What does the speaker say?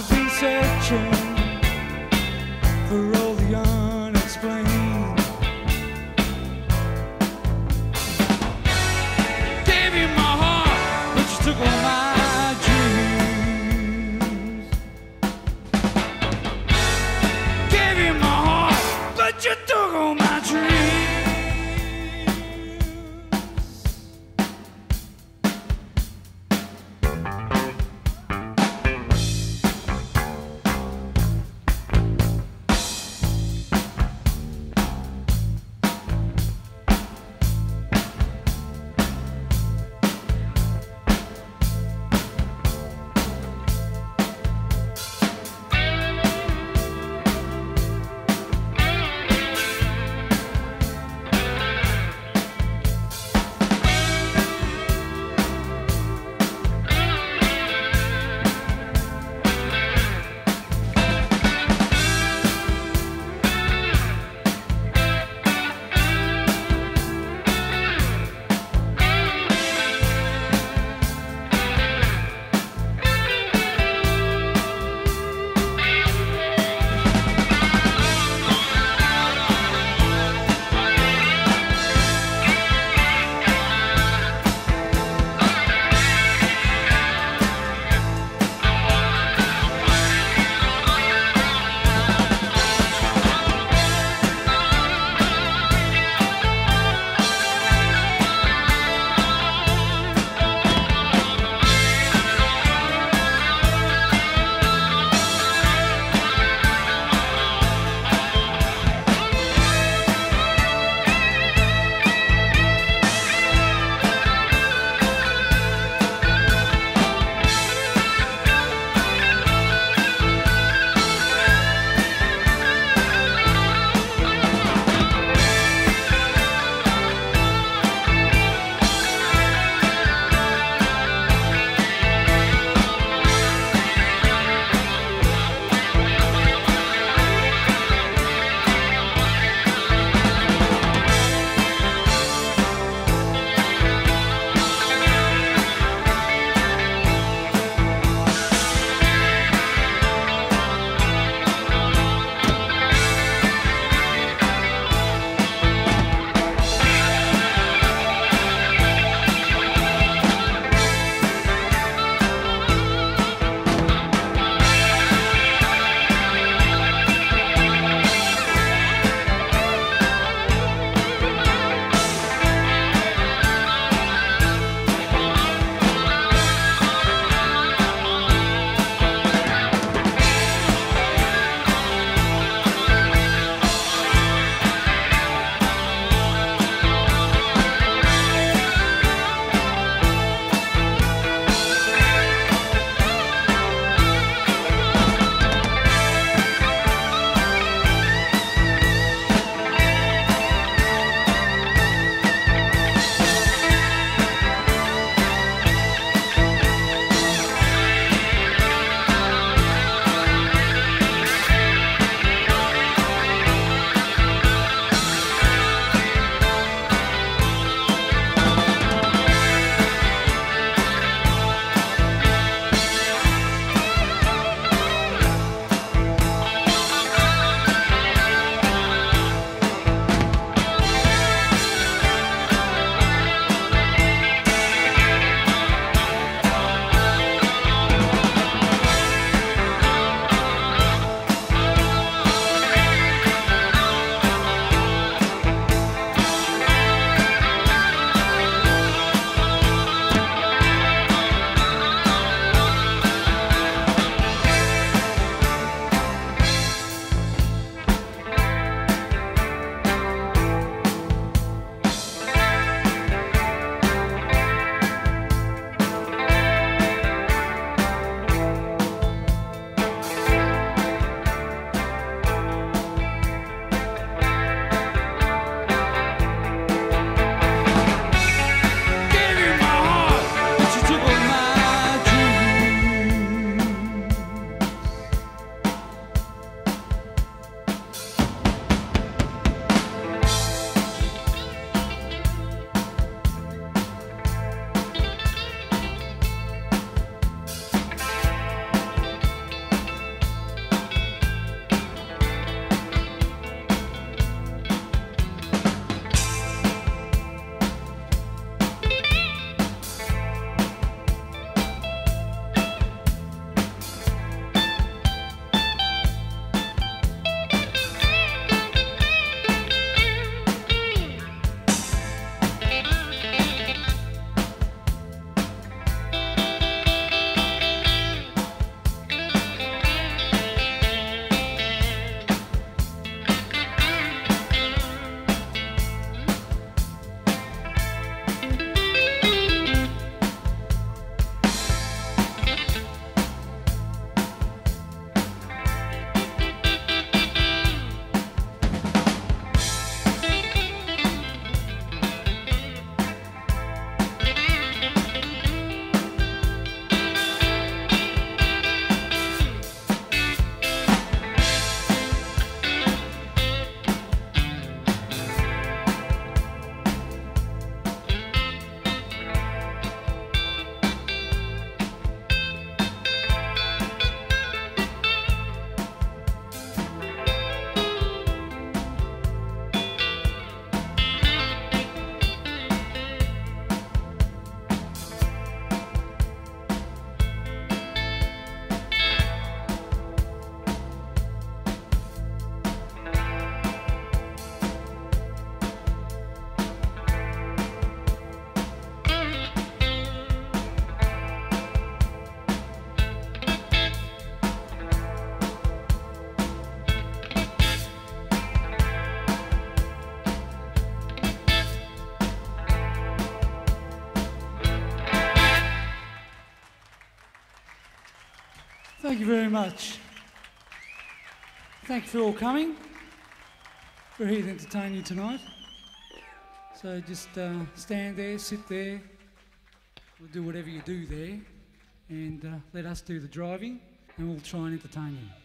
I've been searching for Thank you very much. Thank you for all coming. We're here to entertain you tonight. So just uh, stand there, sit there, we'll do whatever you do there, and uh, let us do the driving, and we'll try and entertain you.